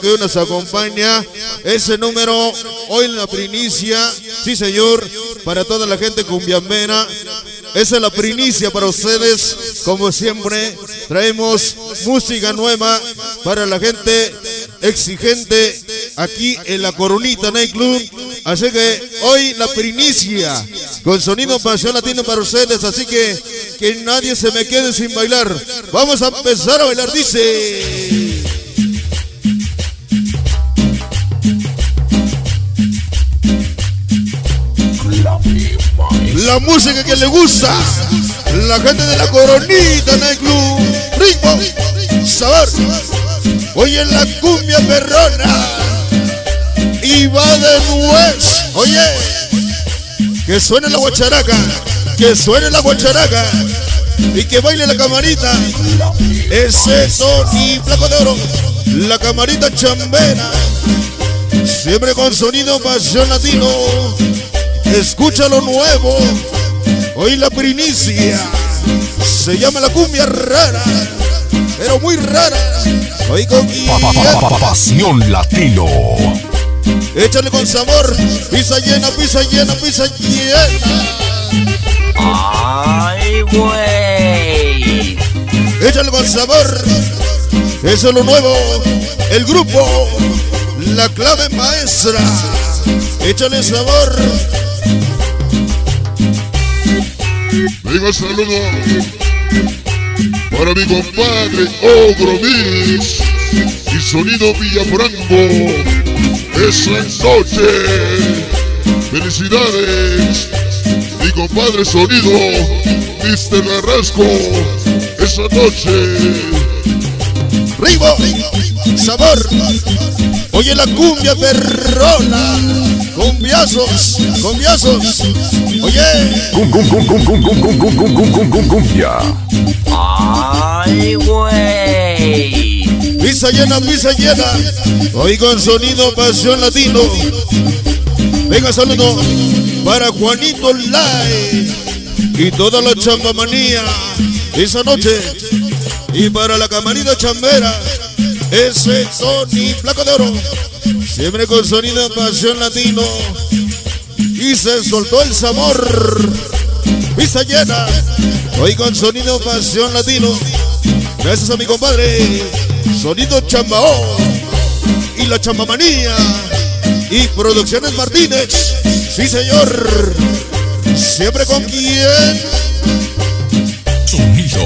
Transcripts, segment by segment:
que hoy nos acompaña. Ese número hoy la primicia, sí señor, para toda la gente cumbiambera. Esa es la primicia para ustedes. Como siempre, traemos música nueva para la gente exigente aquí en la Coronita Night Club. Así que hoy la primicia con sonido pasión latino para ustedes. Así que que nadie se me quede sin bailar. Vamos a empezar a bailar, dice. La música que le gusta. La gente de la Coronita Night Club. Ritmo, sabor. Oye la cumbia perrona. Y va de nuez. Oye. Que suene la guacharaca. Que suene la guacharaca. Y que baile la camarita. Ese Tony Flaco de Oro. La camarita chambera. Siempre con sonido pasión latino. Escucha lo nuevo. Hoy la primicia. Se llama la cumbia rara. Pero muy rara. Hoy con Pasión Latino. Échale con sabor. Pisa llena, pisa llena, pisa llena. ¡Ay, güey! Échale con sabor. Eso es lo nuevo. El grupo. La clave maestra. Échale sabor. Venga, saludo para mi compadre Ogro Mix y Sonido Villafranco. Esa noche. Felicidades, mi compadre Sonido, Mr. Carrasco. Esa noche. Ribo, sabor. Oye la cumbia perrona. Cumbiazos, cumbiazos. Oye, Cum, cum, cum, cum, cum, cum, cum, cum, cum, cum, cum, cum, cumbia. ¡Ay, güey! pisa llena, pisa llena. Hoy con sonido pasión latino. Venga, saludo para Juanito Lai y toda la chambamanía esa noche. Y para la camarita chambera, ese Tony Flaco de Oro. Siempre con sonido pasión latino. Y se soltó el sabor. Pista llena. Hoy con sonido pasión latino. Gracias a mi compadre. Sonido Chambao. Y la chambamanía. Y Producciones Martínez. Sí, señor. Siempre con quien. Sonido.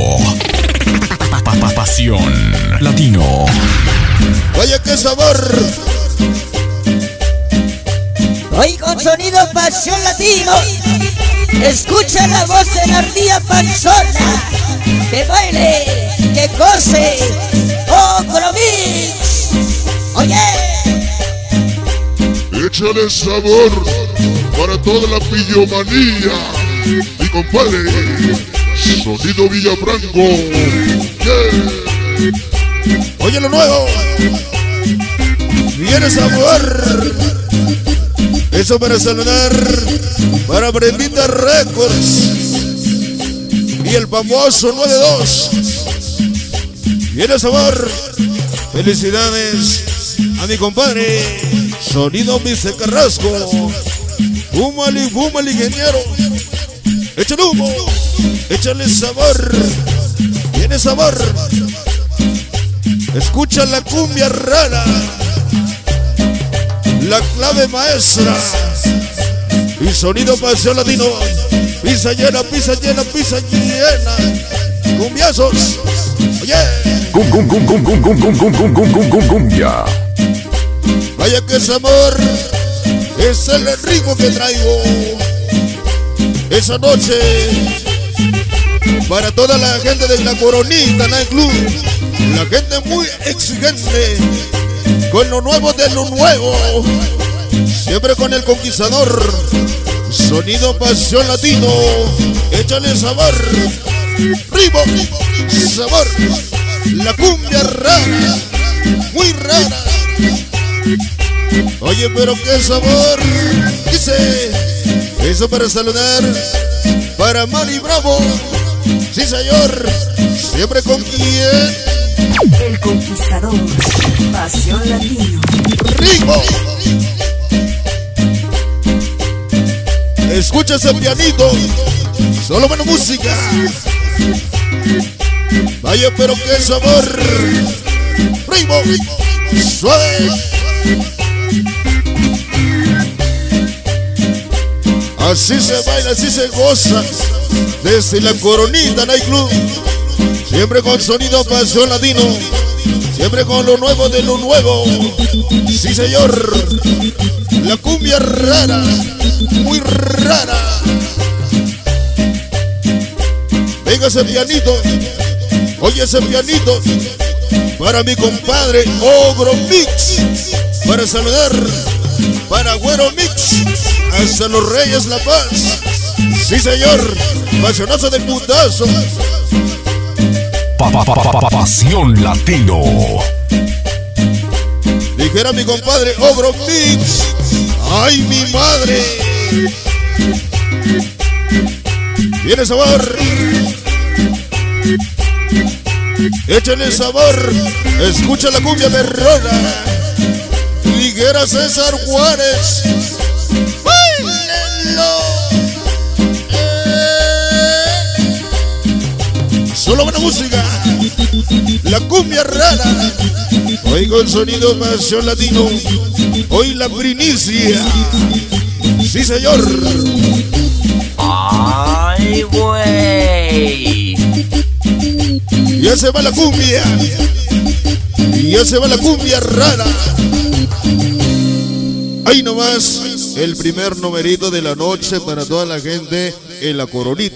Pa- pa- pa- Pasión Latino. Vaya qué sabor. Con sonido pasión latino. Escucha la voz de la ardilla panzona. Que baile, que goce. Ogro Mix. Oye, Échale sabor para toda la pillomanía. Mi compadre, Sonido Villafranco. Yeah. Oye lo nuevo. Viene sabor. Para saludar para Brendita Records. Y el famoso 92. Viene sabor. Felicidades a mi compadre. Sonido Vice Carrasco. Fúmale, fúmale, ingeniero. Échale humo. Échale sabor. Viene sabor. Escucha la cumbia rara, la clave maestra y sonido pasión latino. Pisa llena, pisa llena, pisa llena. Cumbiazos. Oye, Cum, cum, cum, cum, cum, cum, cum, cum, cum, cum, cum, cum, cumbia. vaya que sabor. Es el ritmo que traigo. Esa noche. Para toda la gente de la Coronita Night Club. La gente muy exigente. Con lo nuevo de lo nuevo. Siempre con el conquistador. Sonido pasión latino. Échale sabor. Ritmo. Sabor. La cumbia rara. Muy rara. Oye, pero qué sabor. Dice. Eso para saludar. Para Mari Bravo. Sí, señor. Siempre con quien. El Conquistador. Escucha ese pianito, solo buena música. Vaya, pero qué sabor. Ritmo, suave. Así se baila, así se goza. Desde la coronita Night Club. Siempre con sonido pasión latino. Siempre con lo nuevo de lo nuevo. Sí, señor. La cumbia rara. Muy rara. Ese pianito. Oye ese pianito. Para mi compadre Ogro Mix. Para saludar. Para Güero Mix. Hasta los Reyes La Paz. Sí, señor. Pasionazo de putazo. Pa- pa- pa- pa- pa- Pasión Latino. Dijera mi compadre Ogro Mix. ¡Ay, mi madre! Tiene sabor. Échale sabor. Escucha la cumbia perrona. Liguera César Juárez. ¡Báilenlo! Eh. Solo buena música. La cumbia rara. Hoy con sonido pasión latino. Hoy la primicia. Sí, señor. ¡Ay, güey! Ya se va la cumbia. Ya se va la cumbia rara. Ahí nomás el primer numerito de la noche para toda la gente en la coronita.